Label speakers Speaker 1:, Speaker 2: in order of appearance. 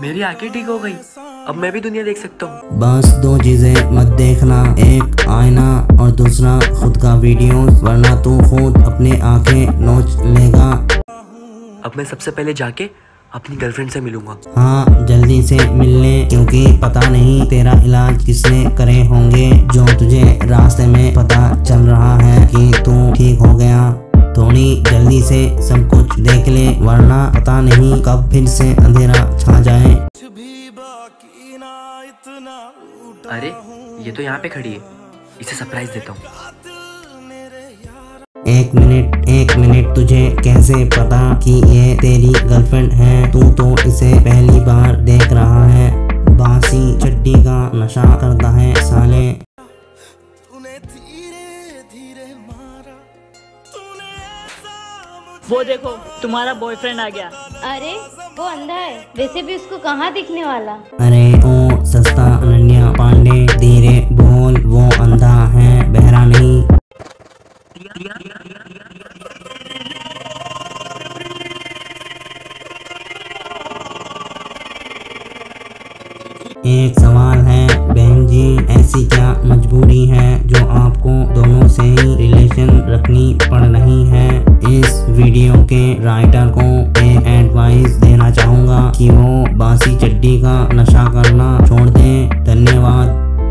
Speaker 1: मेरी आँखें ठीक हो गई। अब मैं भी दुनिया देख सकता हूँ।
Speaker 2: बस दो चीज़ें मत देखना। एक आईना और दूसरा खुद का वीडियो वरना तू खुद अपनी आँखें नोच लेगा।
Speaker 1: अब मैं सबसे पहले जाके अपनी गर्लफ्रेंड से मिलूँगा।
Speaker 2: हाँ जल्दी से मिलने क्योंकि पता नहीं तेरा इलाज किसने करे होंगे। जो तुझे रास्ते में पता चल रहा है कि तू ठीक हो गया। थोड़ी जल्दी से सब कुछ देख ले। पता नहीं कब फिर से अंधेरा छा जाए।
Speaker 1: अरे ये तो यहाँ पे खड़ी है। इसे सरप्राइज़ देता हूँ।
Speaker 2: एक मिनट एक मिनट तुझे कैसे पता कि ये तेरी गर्लफ्रेंड है? तू तो इसे पहली बार देख रहा है। बासी चड्डी का नशा करता है साले।
Speaker 3: वो देखो तुम्हारा बॉयफ्रेंड आ गया।
Speaker 4: अरे वो अंधा है। वैसे भी उसको कहाँ दिखने वाला?
Speaker 2: अरे ओ सस्ता अनन्या पांडे धीरे बोल वो अंधा है बहरा नहीं। एक सवाल है बहन जी ऐसी क्या मजबूरी है जो आपको दोनों से ही रिलेशन रखनी पड़ रही है? के राइटर को एक एडवाइस देना चाहूँगा कि वो बासी चड्डी का नशा करना छोड़ दें। धन्यवाद।